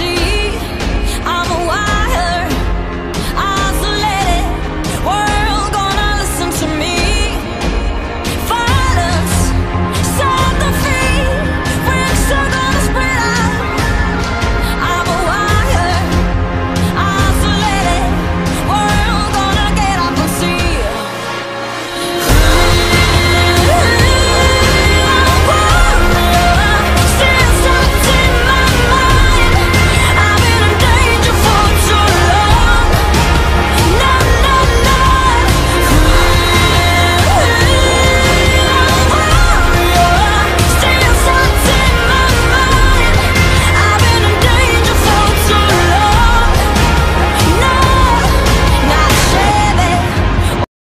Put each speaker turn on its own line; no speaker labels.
see.